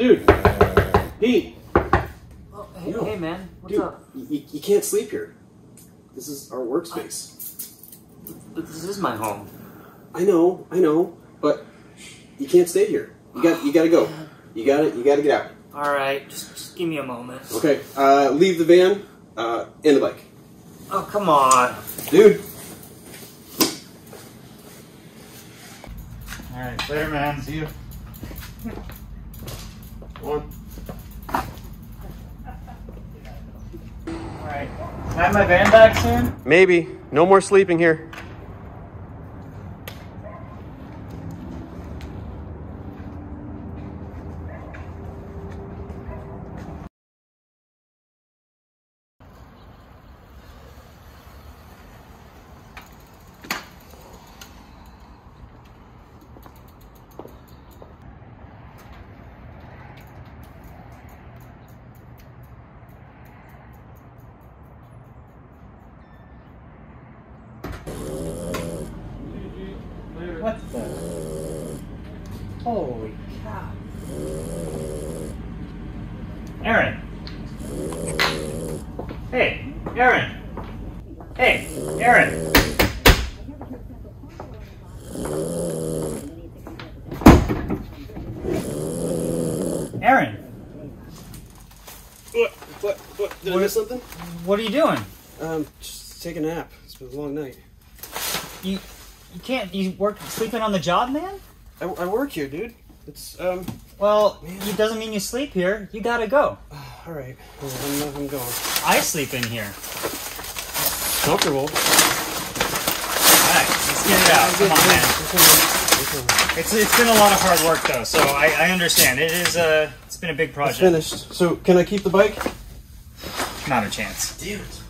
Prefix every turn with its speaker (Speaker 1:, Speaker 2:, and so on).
Speaker 1: Dude. Pete.
Speaker 2: Oh, hey, hey, man, what's
Speaker 1: Dude,
Speaker 2: up?
Speaker 1: you, you can't sleep here. This is our workspace.
Speaker 2: But this is my home.
Speaker 1: I know, I know, but you can't stay here. You got you gotta go. You gotta you gotta get out.
Speaker 2: All right, just, just give me a moment.
Speaker 1: Okay. Uh, leave the van uh, and the bike.
Speaker 2: Oh, come on.
Speaker 1: Dude.
Speaker 3: All right, later, man. See you.
Speaker 1: Go on.
Speaker 3: All right. Can I have my van back soon?
Speaker 1: Maybe. No more sleeping here.
Speaker 3: What the? Holy cow. Aaron. Hey, Aaron. Hey, Aaron. Aaron,
Speaker 1: What? What? What? Did I miss something?
Speaker 3: what are you doing?
Speaker 1: Um, just take a nap. It's been a long night.
Speaker 3: You you can't you work sleeping on the job, man?
Speaker 1: I, I work here, dude. It's um.
Speaker 3: Well, it doesn't mean you sleep here. You gotta go.
Speaker 1: All right. I'm, I'm going.
Speaker 3: I sleep in here.
Speaker 1: Comfortable.
Speaker 3: Alright, let's get it out. Come on, man. It's it's been a lot of hard work though, so I, I understand. It is uh it's been a big
Speaker 1: It's
Speaker 3: project.
Speaker 1: finished. So can I keep the bike?
Speaker 3: Not a chance.
Speaker 1: Damn it.